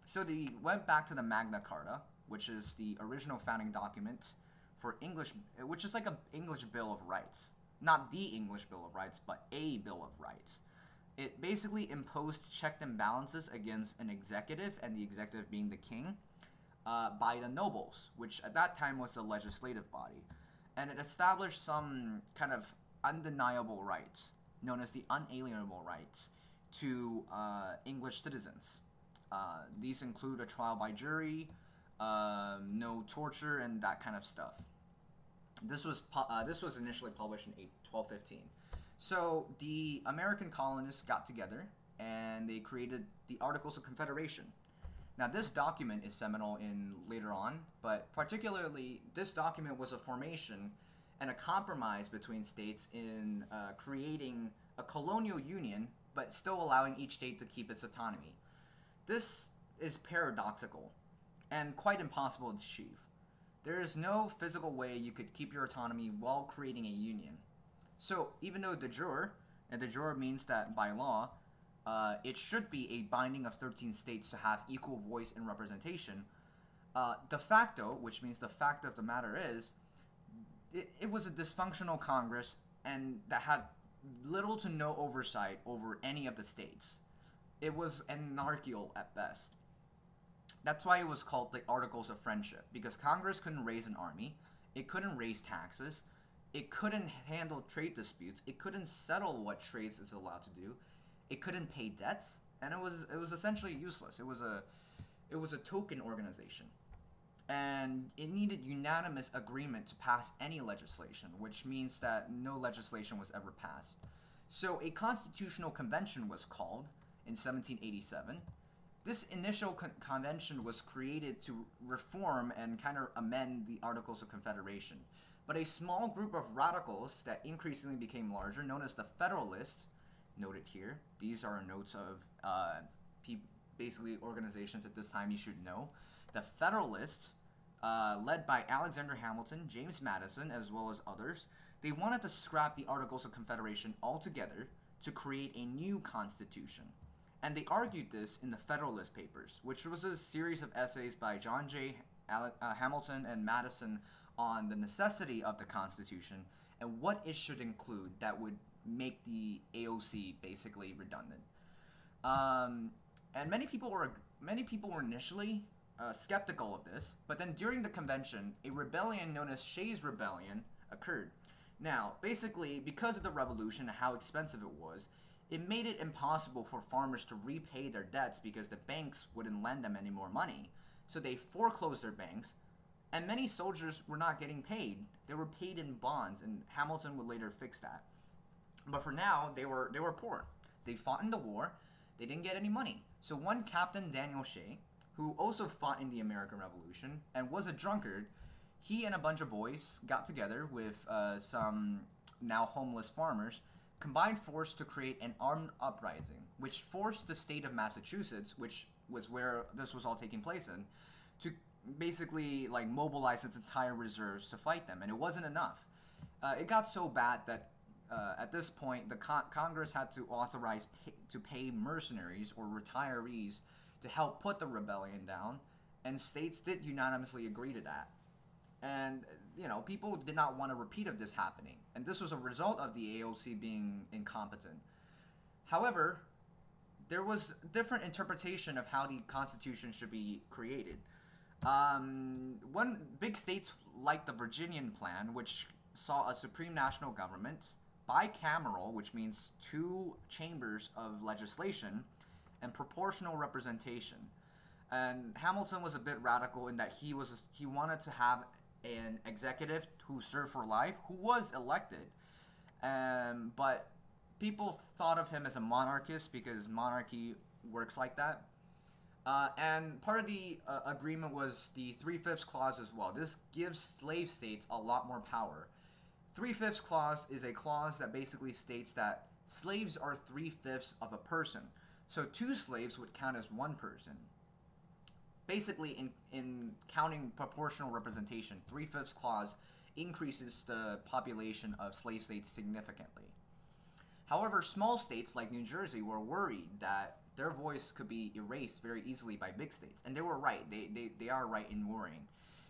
so they went back to the Magna Carta, which is the original founding document for English, which is like an English Bill of Rights. Not the English Bill of Rights, but a Bill of Rights. It basically imposed check and balances against an executive, and the executive being the king, uh, by the nobles, which at that time was the legislative body. And it established some kind of undeniable rights, known as the unalienable rights, to uh, English citizens. Uh, these include a trial by jury, um, no torture, and that kind of stuff. This was uh, this was initially published in 1215. So the American colonists got together and they created the Articles of Confederation. Now this document is seminal in later on, but particularly this document was a formation and a compromise between states in uh, creating a colonial union, but still allowing each state to keep its autonomy. This is paradoxical and quite impossible to achieve. There is no physical way you could keep your autonomy while creating a union. So, even though de jure, and de jure means that by law, uh, it should be a binding of 13 states to have equal voice and representation, uh, de facto, which means the fact of the matter is, it, it was a dysfunctional Congress and that had little to no oversight over any of the states. It was anarchical at best. That's why it was called the Articles of Friendship, because Congress couldn't raise an army, it couldn't raise taxes, it couldn't handle trade disputes, it couldn't settle what trades is allowed to do, it couldn't pay debts, and it was it was essentially useless. It was a it was a token organization. And it needed unanimous agreement to pass any legislation, which means that no legislation was ever passed. So a constitutional convention was called in 1787 this initial con- convention was created to reform and kind of amend the Articles of Confederation. But a small group of radicals that increasingly became larger, known as the Federalists, noted here, these are notes of uh, pe- basically organizations at this time you should know. The Federalists, uh, led by Alexander Hamilton, James Madison, as well as others, they wanted to scrap the Articles of Confederation altogether to create a new constitution. And they argued this in the Federalist Papers, which was a series of essays by John Jay Ale- uh, Hamilton and Madison on the necessity of the Constitution and what it should include that would make the AOC basically redundant. Um, and many people were many people were initially uh, skeptical of this, but then during the convention, a rebellion known as Shays' Rebellion occurred. Now, basically, because of the revolution and how expensive it was, it made it impossible for farmers to repay their debts because the banks wouldn't lend them any more money. So they foreclosed their banks, and many soldiers were not getting paid. They were paid in bonds, and Hamilton would later fix that. But for now, they were they were poor. They fought in the war. They didn't get any money. So one Captain Daniel Shay, who also fought in the American Revolution and was a drunkard, he and a bunch of boys got together with uh, some now homeless farmers, combined force to create an armed uprising, which forced the state of Massachusetts, which was where this was all taking place in, to basically like mobilize its entire reserves to fight them, and it wasn't enough. Uh, it got so bad that uh, at this point, the con- Congress had to authorize pay- to pay mercenaries or retirees to help put the rebellion down, and states did unanimously agree to that. And you know, people did not want a repeat of this happening, and this was a result of the AOC being incompetent. However, there was different interpretation of how the Constitution should be created. Um, one big states like the Virginian plan, which saw a supreme national government, bicameral, which means two chambers of legislation, and proportional representation. And Hamilton was a bit radical in that he was he wanted to have an executive who served for life, who was elected, um, but people thought of him as a monarchist because monarchy works like that. Uh, and part of the uh, agreement was the three fifths clause as well. This gives slave states a lot more power. Three fifths clause is a clause that basically states that slaves are three fifths of a person. So two slaves would count as one person. Basically, in, in counting proportional representation, three fifths clause increases the population of slave states significantly. However, small states like New Jersey were worried that their voice could be erased very easily by big states. And they were right. They, they, they are right in worrying.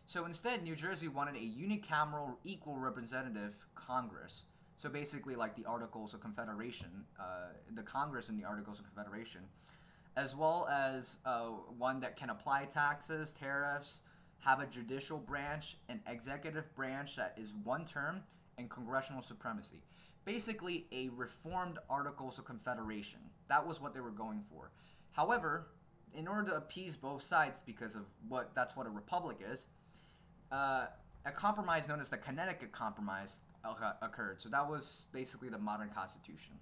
So instead, New Jersey wanted a unicameral, equal representative Congress. So basically, like the Articles of Confederation, uh, the Congress in the Articles of Confederation, as well as uh, one that can apply taxes, tariffs, have a judicial branch, an executive branch that is one term, and congressional supremacy. Basically, a reformed Articles of Confederation. That was what they were going for. However, in order to appease both sides, because of what that's what a republic is, uh, a compromise known as the Connecticut Compromise occurred. So that was basically the modern Constitution.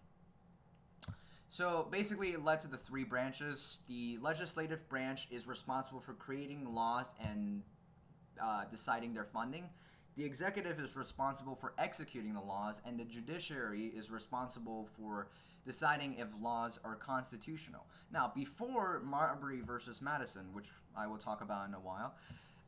So basically, it led to the three branches. The legislative branch is responsible for creating laws and uh, deciding their funding. The executive is responsible for executing the laws, and the judiciary is responsible for deciding if laws are constitutional. Now, before Marbury versus Madison, which I will talk about in a while,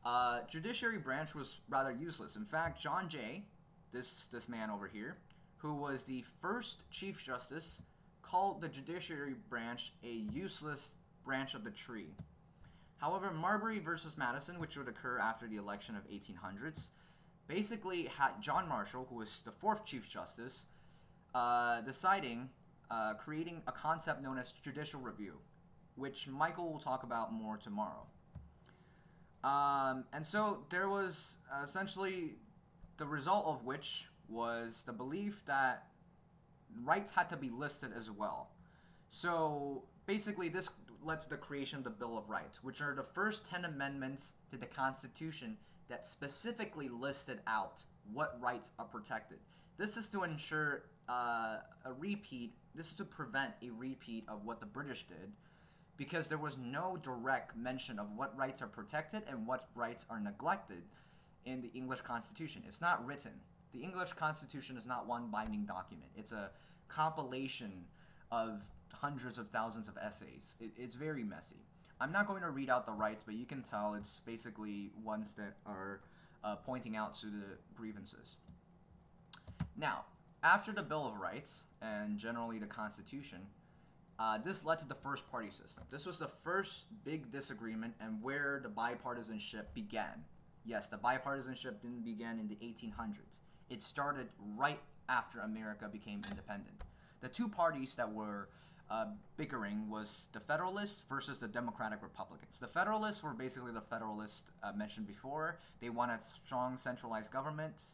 uh, judiciary branch was rather useless. In fact, John Jay, this this man over here, who was the first Chief Justice, called the judiciary branch a useless branch of the tree. However, Marbury versus Madison, which would occur after the election of 1800s, basically had John Marshall, who was the fourth Chief Justice, uh, deciding, uh, creating a concept known as judicial review, which Michael will talk about more tomorrow. Um, and so there was uh, essentially the result of which was the belief that rights had to be listed as well. So basically, this led to the creation of the Bill of Rights, which are the first 10 amendments to the Constitution that specifically listed out what rights are protected. This is to ensure uh, a repeat, this is to prevent a repeat of what the British did because there was no direct mention of what rights are protected and what rights are neglected in the English Constitution. It's not written. The English Constitution is not one binding document. It's a compilation of hundreds of thousands of essays. It, it's very messy. I'm not going to read out the rights, but you can tell it's basically ones that are uh, pointing out to the grievances. Now, after the Bill of Rights and generally the Constitution, uh, this led to the first party system. This was the first big disagreement and where the bipartisanship began. Yes, the bipartisanship didn't begin in the 1800s. It started right after America became independent. The two parties that were uh, bickering was the Federalists versus the Democratic Republicans. The Federalists were basically the Federalists uh, mentioned before. They wanted strong centralized government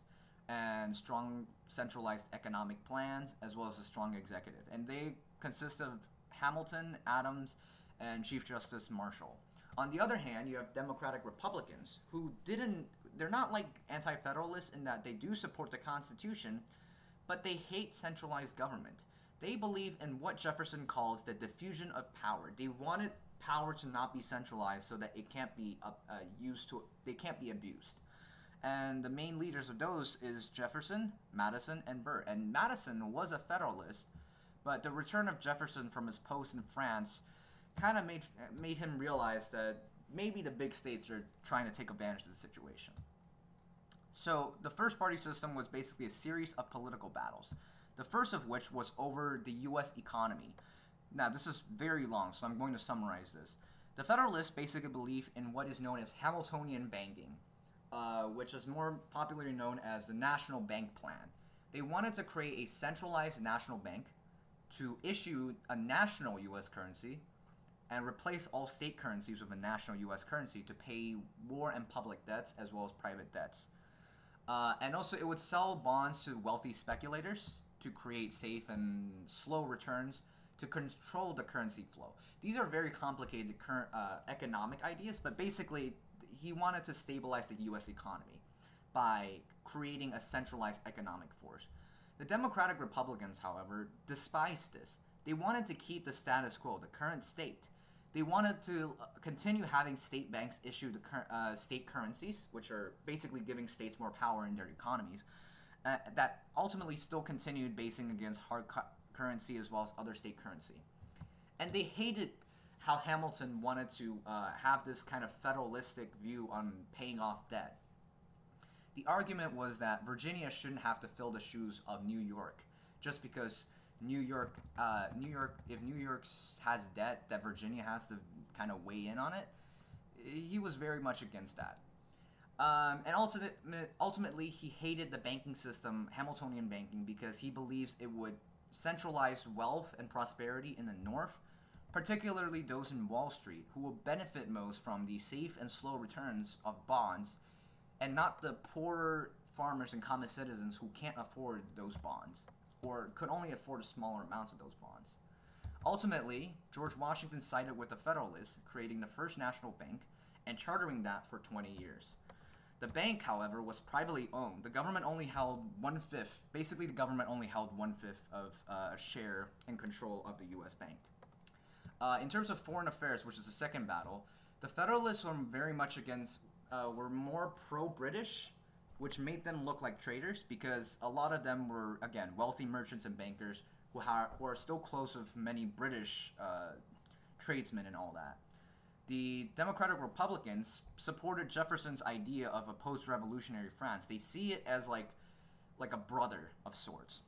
and strong centralized economic plans, as well as a strong executive. And they consist of Hamilton, Adams, and Chief Justice Marshall. On the other hand, you have Democratic Republicans who didn't, they're not like anti federalists in that they do support the Constitution, but they hate centralized government. They believe in what Jefferson calls the diffusion of power. They wanted power to not be centralized so that it can't be uh, uh, used to, they can't be abused. And the main leaders of those is Jefferson, Madison, and Burr. And Madison was a Federalist, but the return of Jefferson from his post in France kind of made made him realize that maybe the big states are trying to take advantage of the situation. So the first party system was basically a series of political battles. The first of which was over the U.S. economy. Now this is very long, so I'm going to summarize this. The Federalists basically believe in what is known as Hamiltonian banking, uh, which is more popularly known as the National Bank Plan. They wanted to create a centralized national bank to issue a national U.S. currency and replace all state currencies with a national U.S. currency to pay war and public debts as well as private debts. Uh, and also, it would sell bonds to wealthy speculators to create safe and slow returns to control the currency flow. These are very complicated uh, economic ideas, but basically, he wanted to stabilize the U.S. economy by creating a centralized economic force. The Democratic Republicans, however, despised this. They wanted to keep the status quo, the current state. They wanted to uh, continue having state banks issue the cur- uh, state currencies, which are basically giving states more power in their economies, uh, that ultimately still continued basing against hard cu- currency as well as other state currency. And they hated how Hamilton wanted to uh, have this kind of federalistic view on paying off debt. The argument was that Virginia shouldn't have to fill the shoes of New York just because New York, uh, New York, if New York has debt that Virginia has to kind of weigh in on it, he was very much against that. Um, and ultimate, ultimately, he hated the banking system, Hamiltonian banking, because he believes it would centralize wealth and prosperity in the North, particularly those in Wall Street, who will benefit most from the safe and slow returns of bonds and not the poorer farmers and common citizens who can't afford those bonds or could only afford smaller amounts of those bonds. Ultimately, George Washington sided with the Federalists, creating the first national bank and chartering that for 20 years. The bank, however, was privately owned. The government only held one fifth, basically, the government only held one fifth of uh, a share and control of the U.S. bank. Uh, in terms of foreign affairs, which is the second battle, the Federalists were very much against uh, were more pro-British, which made them look like traitors because a lot of them were again wealthy merchants and bankers who, ha- who are still close with many British uh, tradesmen and all that. The Democratic Republicans supported Jefferson's idea of a post-revolutionary France. They see it as like like a brother of sorts.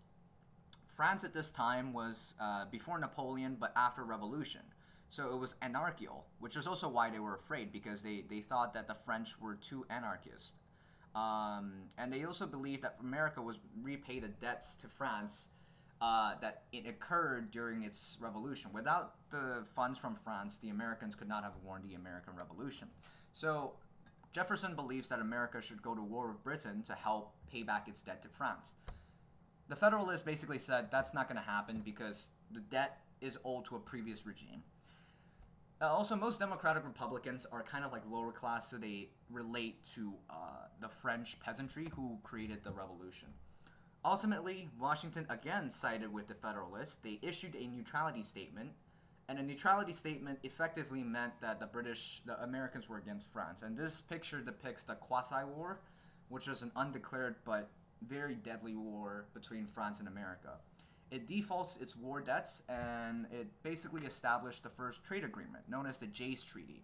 France at this time was uh, before Napoleon, but after Revolution. So it was anarchical, which is also why they were afraid because they, they thought that the French were too anarchist. Um, and they also believed that America was repay the debts to France uh, that it occurred during its revolution. Without the funds from France, the Americans could not have won the American Revolution. So Jefferson believes that America should go to war with Britain to help pay back its debt to France. The Federalists basically said that's not going to happen because the debt is owed to a previous regime. Uh, also, most Democratic Republicans are kind of like lower class, so they relate to uh, the French peasantry who created the revolution. Ultimately, Washington again sided with the Federalists. They issued a neutrality statement, And a neutrality statement effectively meant that the British, the Americans were against France. And this picture depicts the Quasi War, which was an undeclared but very deadly war between France and America. It defaults its war debts and it basically established the first trade agreement, known as the Jay's Treaty,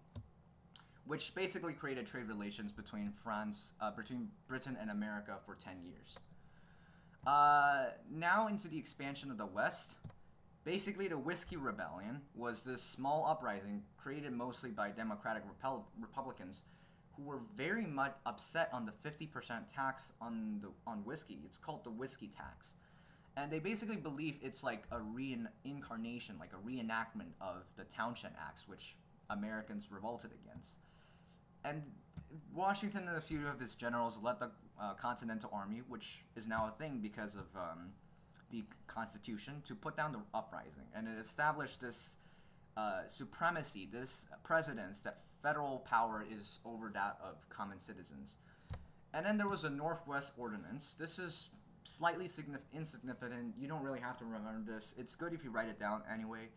which basically created trade relations between France, uh, between Britain and America for 10 years. Uh, now into the expansion of the West. Basically, the Whiskey Rebellion was this small uprising created mostly by Democratic Repel- Republicans who were very much upset on the 50% tax on the on whiskey. It's called the whiskey tax. And they basically believe it's like a reincarnation, like a reenactment of the Townshend Acts, which Americans revolted against. And Washington and a few of his generals led the uh, Continental Army, which is now a thing because of um, the Constitution, to put down the uprising. And it established this uh, supremacy, this precedence that federal power is over that of common citizens. And then there was a Northwest Ordinance. This is slightly insignificant. You don't really have to remember this. It's good if you write it down anyway.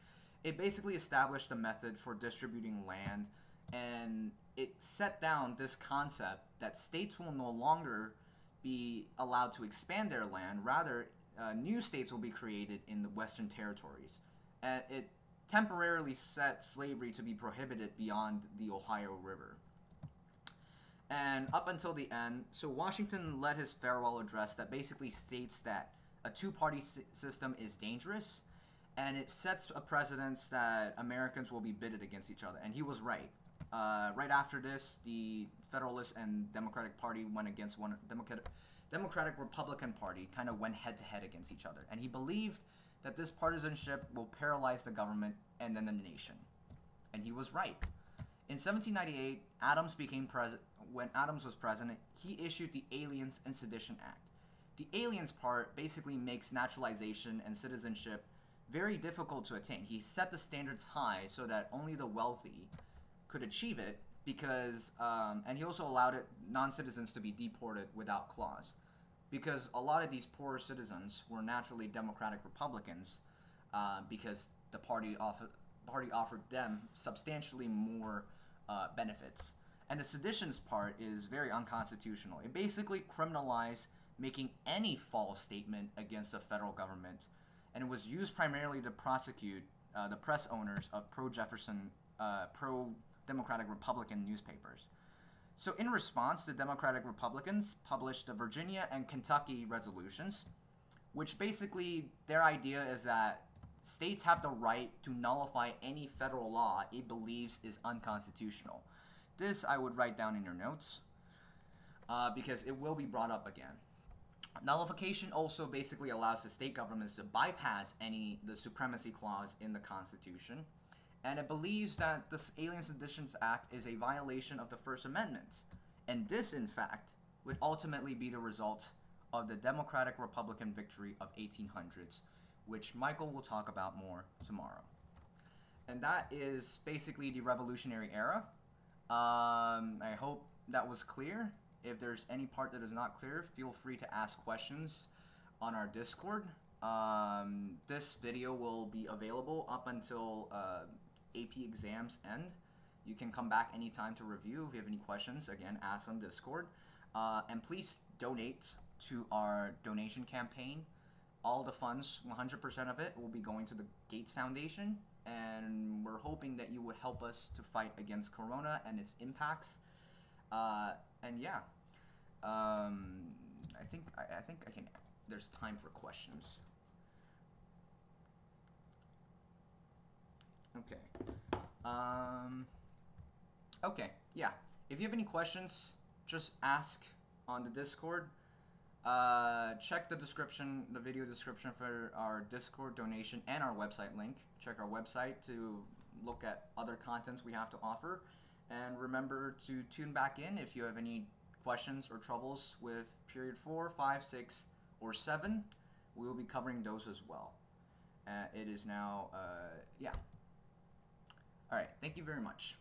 It basically established a method for distributing land, and it set down this concept that states will no longer be allowed to expand their land. Rather, uh, new states will be created in the Western territories. And it temporarily set slavery to be prohibited beyond the Ohio River. And up until the end, so Washington led his farewell address that basically states that a two party system is dangerous and it sets a precedence that Americans will be bitted against each other. And he was right. Uh, right after this, the Federalist and Democratic Party went against one Democratic Democratic Republican Party kind of went head to head against each other. And he believed that this partisanship will paralyze the government and then the nation. And he was right. In 1798, Adams became president. When Adams was president, he issued the Aliens and Sedition Act. The aliens part basically makes naturalization and citizenship very difficult to attain. He set the standards high so that only the wealthy could achieve it because, um, and he also allowed it non-citizens to be deported without clause because a lot of these poorer citizens were naturally Democratic Republicans uh, because the party offered party offered them substantially more uh, benefits. And the seditions part is very unconstitutional. It basically criminalized making any false statement against the federal government, and it was used primarily to prosecute uh, the press owners of pro Jefferson, uh, pro Democratic Republican newspapers. So, in response, the Democratic Republicans published the Virginia and Kentucky resolutions, which basically their idea is that states have the right to nullify any federal law it believes is unconstitutional. This I would write down in your notes uh, because it will be brought up again. Nullification also basically allows the state governments to bypass any the supremacy clause in the Constitution and it believes that the Alien Seditions Act is a violation of the First Amendment. And this, in fact, would ultimately be the result of the Democratic Republican victory of 1800s, which Michael will talk about more tomorrow. And that is basically the Revolutionary Era. Um, I hope that was clear. If there's any part that is not clear, feel free to ask questions on our Discord. Um, this video will be available up until uh, AP exams end. You can come back anytime to review. If you have any questions, again, ask on Discord. Uh, and please donate to our donation campaign. All the funds, 100% of it, will be going to the Gates Foundation. And we're hoping that you would help us to fight against Corona and its impacts. Uh, and yeah, um, I think I, I think I can. There's time for questions. Okay. Um, okay, yeah. If you have any questions, just ask on the Discord. Uh, check the description, the video description for our Discord donation and our website link. Check our website to look at other contents we have to offer. And remember to tune back in if you have any questions or troubles with period 4, 5, 6, or 7. We will be covering those as well. Uh, it is now, uh, yeah. All right. Thank you very much.